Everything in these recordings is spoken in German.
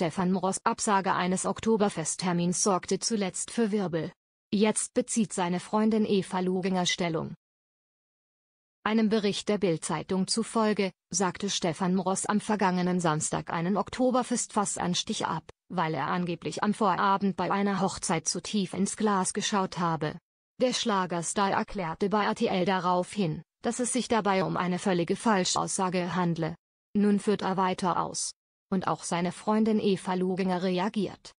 Stefan Mross Absage eines Oktoberfesttermins sorgte zuletzt für Wirbel. Jetzt bezieht seine Freundin Eva Luginger Stellung. Einem Bericht der Bild-Zeitung zufolge, sagte Stefan Mross am vergangenen Samstag einen Oktoberfest-Fassanstich ab, weil er angeblich am Vorabend bei einer Hochzeit zu tief ins Glas geschaut habe. Der Schlagerstar erklärte bei RTL daraufhin, dass es sich dabei um eine völlige Falschaussage handle. Nun führt er weiter aus. Und auch seine Freundin Eva Luginger reagiert.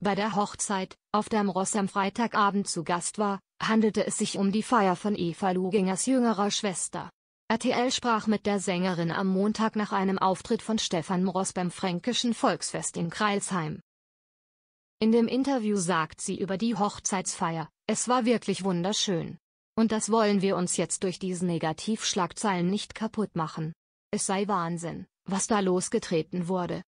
Bei der Hochzeit, auf der Ross am Freitagabend zu Gast war, handelte es sich um die Feier von Eva Lugingers jüngerer Schwester. RTL sprach mit der Sängerin am Montag nach einem Auftritt von Stefan Ross beim Fränkischen Volksfest in Kreilsheim. In dem Interview sagt sie über die Hochzeitsfeier, es war wirklich wunderschön. Und das wollen wir uns jetzt durch diese Negativschlagzeilen nicht kaputt machen. Es sei Wahnsinn, was da losgetreten wurde.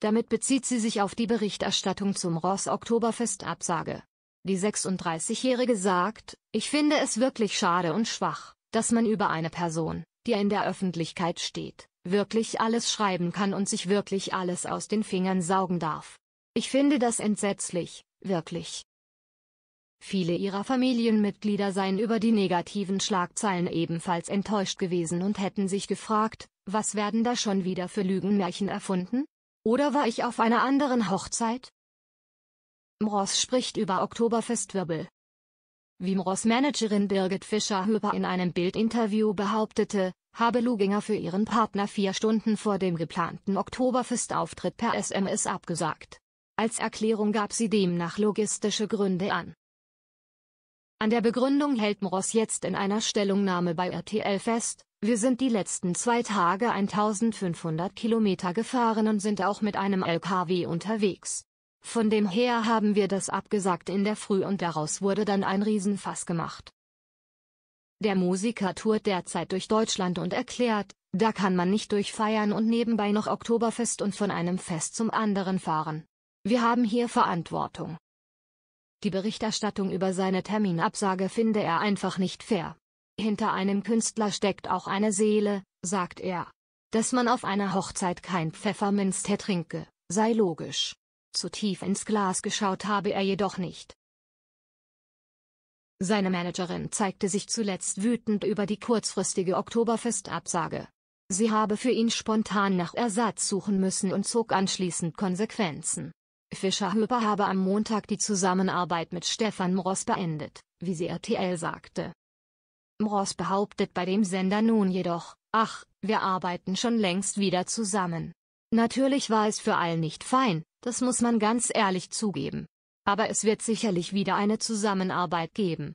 Damit bezieht sie sich auf die Berichterstattung zum Ross Oktoberfest-Absage. Die 36-Jährige sagt, ich finde es wirklich schade und schwach, dass man über eine Person, die in der Öffentlichkeit steht, wirklich alles schreiben kann und sich wirklich alles aus den Fingern saugen darf. Ich finde das entsetzlich, wirklich. Viele ihrer Familienmitglieder seien über die negativen Schlagzeilen ebenfalls enttäuscht gewesen und hätten sich gefragt, was werden da schon wieder für Lügenmärchen erfunden? Oder war ich auf einer anderen Hochzeit? Mross spricht über Oktoberfestwirbel. Wie Mross Managerin Birgit Fischer-Höper in einem Bildinterview behauptete, habe Luginger für ihren Partner vier Stunden vor dem geplanten Oktoberfestauftritt per SMS abgesagt. Als Erklärung gab sie demnach logistische Gründe an. An der Begründung hält Mross jetzt in einer Stellungnahme bei RTL fest, wir sind die letzten zwei Tage 1500 Kilometer gefahren und sind auch mit einem LKW unterwegs. Von dem her haben wir das abgesagt in der Früh und daraus wurde dann ein Riesenfass gemacht. Der Musiker tourt derzeit durch Deutschland und erklärt, da kann man nicht durchfeiern und nebenbei noch Oktoberfest und von einem Fest zum anderen fahren. Wir haben hier Verantwortung. Die Berichterstattung über seine Terminabsage finde er einfach nicht fair. Hinter einem Künstler steckt auch eine Seele, sagt er. Dass man auf einer Hochzeit kein Pfefferminztee trinke, sei logisch. Zu tief ins Glas geschaut habe er jedoch nicht. Seine Managerin zeigte sich zuletzt wütend über die kurzfristige Oktoberfestabsage. Sie habe für ihn spontan nach Ersatz suchen müssen und zog anschließend Konsequenzen. Fischer-Höper habe am Montag die Zusammenarbeit mit Stefan Mross beendet, wie sie RTL sagte. Mross behauptet bei dem Sender nun jedoch, ach, wir arbeiten schon längst wieder zusammen. Natürlich war es für all nicht fein, das muss man ganz ehrlich zugeben. Aber es wird sicherlich wieder eine Zusammenarbeit geben.